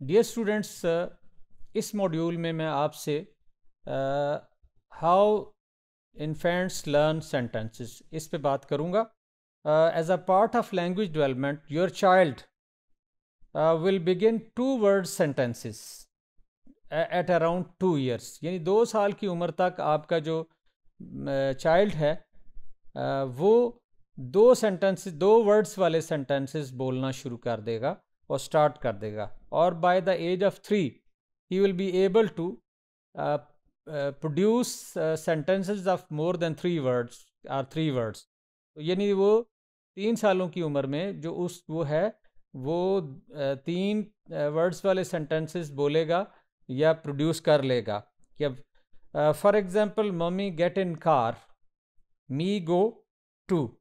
Dear students इस module में मैं आपसे हाउ इन्फेंट्स लर्न सेंटेंसेस इस पे बात करूँगा। As a part of language development your child will begin to word sentences at around two years यानी दो साल की उम्र तक आपका जो चाइल्ड uh, है uh, वो दो सेंटेंसेस दो वर्ड्स वाले सेंटेंसेस बोलना शुरू कर देगा और स्टार्ट कर देगा। और by the age of three he will be able to produce sentences of more than three words or three words तो यानी वो तीन सालों की उम्र में जो उस वो है वो uh, तीन वर्ड्स uh, वाले सेंटेंसेस बोलेगा या प्रोड्यूस कर लेगा। कि for example mummy get in car me go to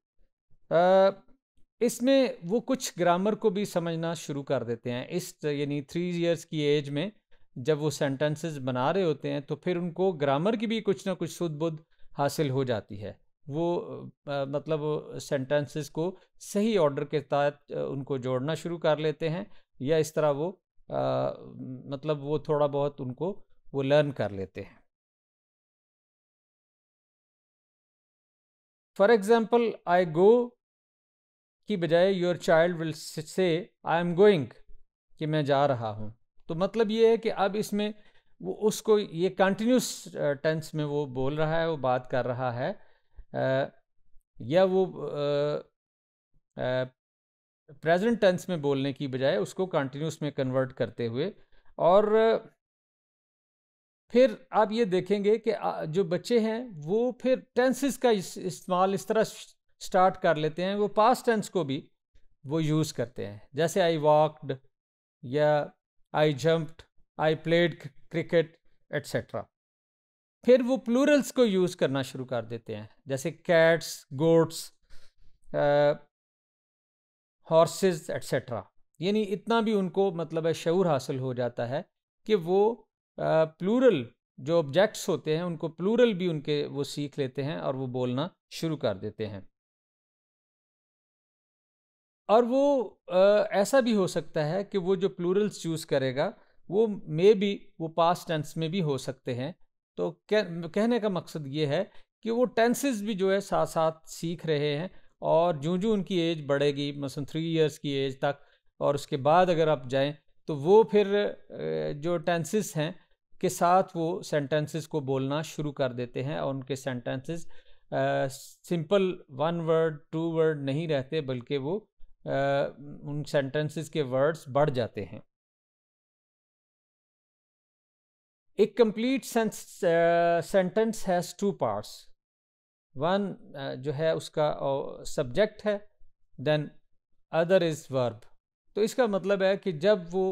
इसमें वो कुछ ग्रामर को भी समझना शुरू कर देते हैं। इस यानी थ्री इयर्स की एज में जब वो सेंटेंसेस बना रहे होते हैं तो फिर उनको ग्रामर की भी कुछ ना कुछ शुद्ध बुद्ध हासिल हो जाती है। वो आ, मतलब सेंटेंसेस को सही ऑर्डर के तहत उनको जोड़ना शुरू कर लेते हैं या इस तरह वो आ, मतलब वो थोड़ा बहुत उनको वो लर्न कर लेते हैं। फॉर एग्ज़ाम्पल आई गो की बजाय your child will say I am going कि मैं जा रहा हूँ। तो मतलब ये है कि अब इसमें वो उसको ये कंटिन्यूस टेंस में वो बोल रहा है वो बात कर रहा है। आ, या वो प्रेजेंट टेंस में बोलने की बजाय उसको कंटिन्यूस में कन्वर्ट करते हुए। और फिर आप ये देखेंगे कि जो बच्चे हैं वो फिर टेंसेस का इस्तेमाल इस तरह स्टार्ट कर लेते हैं, वो पास्ट टेंस को भी वो यूज़ करते हैं। जैसे आई वॉकड या I jumped I played cricket etcetera फिर वो प्लूरल्स को यूज़ करना शुरू कर देते हैं। जैसे कैट्स गोट्स हॉर्सेस एट्सेट्रा यानी इतना भी उनको मतलब है शूर हासिल हो जाता है कि वो प्लूरल जो ऑब्जेक्ट्स होते हैं, उनको प्लूरल भी उनके वो सीख लेते हैं और वो बोलना शुरू कर देते हैं। और वो आ, ऐसा भी हो सकता है कि वो जो प्लूरल्स चूज़ करेगा वो मे भी वो पास टेंस में भी हो सकते हैं। तो कह, कहने का मकसद ये है कि वो टेंसेस भी जो है साथ साथ सीख रहे हैं और जो जो उनकी एज बढ़ेगी मसन थ्री इयर्स की एज तक और उसके बाद अगर आप जाएँ तो वो फिर जो टेंसेस हैं के साथ वो सेंटेंसेस को बोलना शुरू कर देते हैं और उनके sentences simple one word two word नहीं रहते बल्कि वो उन सेंटेंसेस के वर्ड्स बढ़ जाते हैं। एक complete sentence has two parts one जो है उसका सब्जेक्ट है देन अदर इज़ वर्ब तो इसका मतलब है कि जब वो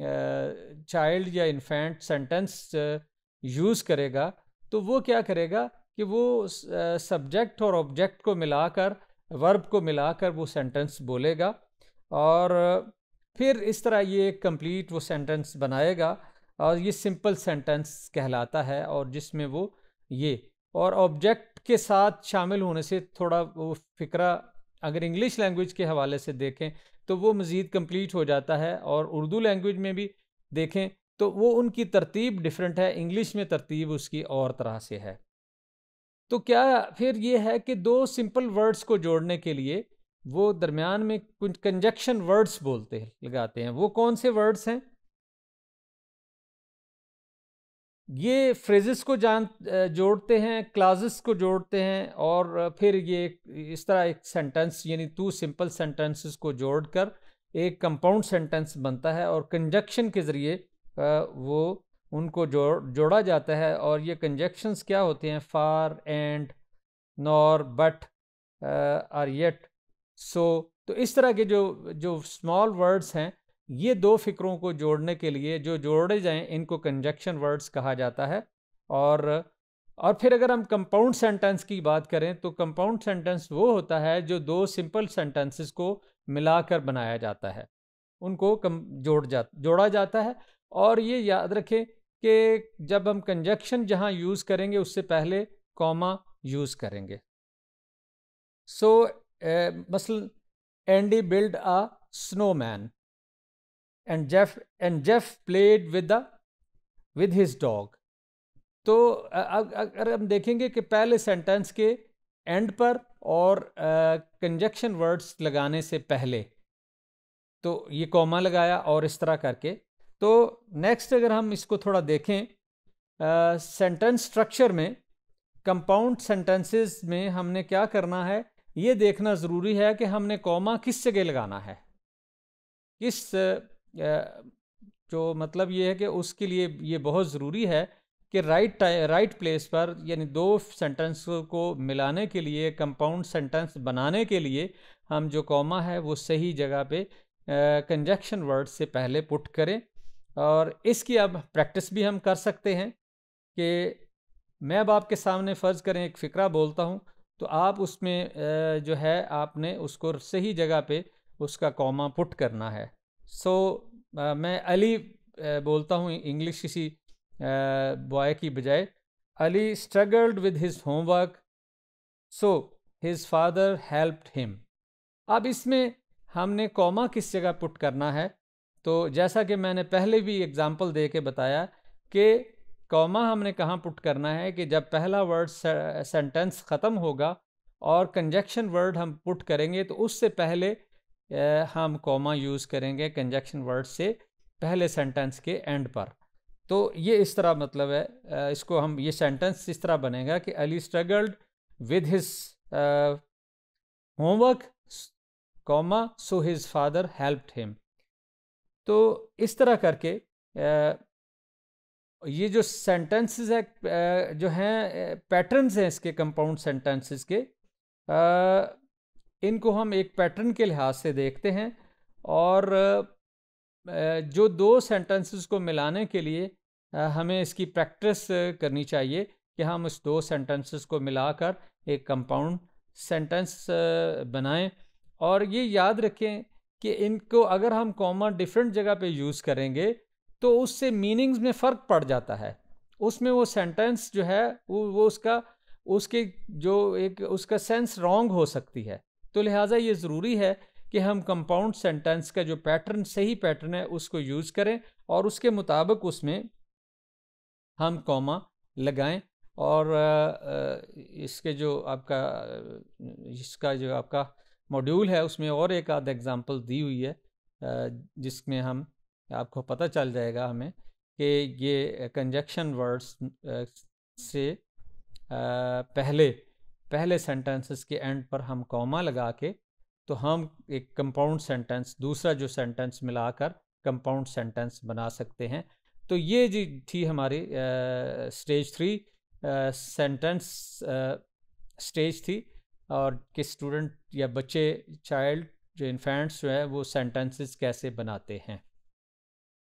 चाइल्ड या इन्फेंट सेंटेंस यूज़ करेगा तो वो क्या करेगा कि वो सब्जेक्ट और ऑब्जेक्ट को मिलाकर वर्ब को मिलाकर वो सेंटेंस बोलेगा और फिर इस तरह ये कंप्लीट वो सेंटेंस बनाएगा और ये सिंपल सेंटेंस कहलाता है और जिसमें वो ये और ऑब्जेक्ट के साथ शामिल होने से थोड़ा वो फ़िक्रा अगर इंग्लिश लैंग्वेज के हवाले से देखें तो वो मज़ीद कंप्लीट हो जाता है और उर्दू लैंग्वेज में भी देखें तो वो उनकी तरतीब डिफरेंट है इंग्लिश में तरतीब उसकी और तरह से है। तो क्या फिर ये है कि दो सिंपल वर्ड्स को जोड़ने के लिए वो दरमियान में कुछ कंजक्शन वर्ड्स बोलते हैं, लगाते हैं। वो कौन से वर्ड्स हैं? ये फ्रेजेस को जान जोड़ते हैं क्लाजेस को जोड़ते हैं और फिर ये इस तरह एक सेंटेंस यानी टू सिंपल सेंटेंसेस को जोड़कर एक कंपाउंड सेंटेंस बनता है और कंजक्शन के ज़रिए वो उनको जोड़, जोड़ा जाता है और ये कंजक्शंस क्या होते हैं? For and nor but or yet so तो इस तरह के जो जो स्मॉल वर्ड्स हैं, ये दो फिक्रों को जोड़ने के लिए जो जोड़े जाएँ, इनको कंजक्शन वर्ड्स कहा जाता है। और और फिर अगर हम कंपाउंड सेंटेंस की बात करें तो कंपाउंड सेंटेंस वो होता है जो दो सिंपल सेंटेंसेस को मिलाकर बनाया जाता है। उनको कम, जोड़ जा, जोड़ा जाता है। और ये याद रखें कि जब हम कंजक्शन जहाँ यूज़ करेंगे उससे पहले कॉमा यूज़ करेंगे। So muscle Andy build a snowman and Jeff and Jeff played with the with his dog तो अगर हम देखेंगे कि पहले सेंटेंस के एंड पर और कंजक्शन uh, वर्ड्स लगाने से पहले तो ये कॉमा लगाया और इस तरह करके तो नेक्स्ट अगर हम इसको थोड़ा देखें सेंटेंस स्ट्रक्चर में कंपाउंड सेंटेंसेस में हमने क्या करना है? ये देखना ज़रूरी है कि हमने कॉमा किस जगह लगाना है। किस जो मतलब ये है कि उसके लिए ये बहुत ज़रूरी है कि राइट राइट प्लेस पर, यानी दो सेंटेंस को मिलाने के लिए कंपाउंड सेंटेंस बनाने के लिए हम जो कॉमा है वो सही जगह पे कंजक्शन वर्ड से पहले पुट करें। और इसकी अब प्रैक्टिस भी हम कर सकते हैं कि मैं अब आपके सामने फ़र्ज़ करें एक फ़िक्रा बोलता हूँ तो आप उसमें जो है आपने उसको सही जगह पे उसका कॉमा पुट करना है। सो so, मैं अली बोलता हूँ इंग्लिश किसी बॉय की बजाय Ali struggled with his homework so his father helped him. अब इसमें हमने कॉमा किस जगह पुट करना है? तो जैसा कि मैंने पहले भी एग्जांपल दे के बताया कि कॉमा हमने कहाँ पुट करना है कि जब पहला वर्ड सेंटेंस ख़त्म होगा और कंजक्शन वर्ड हम पुट करेंगे तो उससे पहले हम कॉमा यूज़ करेंगे कंजक्शन वर्ड से पहले सेंटेंस के एंड पर। तो ये इस तरह मतलब है इसको हम, ये सेंटेंस इस तरह बनेगा कि Ali struggled with his homework comma so his father helped him तो इस तरह करके ये जो सेंटेंसेस है जो हैं पैटर्न्स हैं इसके कंपाउंड सेंटेंसेस के इनको हम एक पैटर्न के लिहाज से देखते हैं और जो दो सेंटेंसेस को मिलाने के लिए हमें इसकी प्रैक्टिस करनी चाहिए कि हम इस दो सेंटेंसेस को मिलाकर एक कंपाउंड सेंटेंस बनाएँ। और ये याद रखें कि इनको अगर हम कॉमा डिफरेंट जगह पे यूज़ करेंगे तो उससे मीनिंग्स में फ़र्क पड़ जाता है। उसमें वो सेंटेंस जो है, वो वो उसका, उसके जो एक, उसका सेंस रॉन्ग हो सकती है। तो लिहाजा ये ज़रूरी है कि हम कंपाउंड सेंटेंस का जो पैटर्न सही पैटर्न है, उसको यूज़ करें और उसके मुताबिक उसमें हम कॉमा लगाएँ और इसके जो आपका, इसका जो आपका मॉड्यूल है, उसमें और एक आध एग्ज़ाम्पल दी हुई है जिसमें हम, आपको पता चल जाएगा हमें कि ये कंजक्शन वर्ड्स से पहले पहले सेंटेंसेस के एंड पर हम कॉमा लगा के तो हम एक कंपाउंड सेंटेंस दूसरा जो सेंटेंस मिलाकर कंपाउंड सेंटेंस बना सकते हैं। तो ये जी थी हमारी स्टेज थ्री सेंटेंस स्टेज थी और कि स्टूडेंट या बच्चे चाइल्ड जो इन्फेंट्स जो है, वो सेंटेंसेस कैसे बनाते हैं।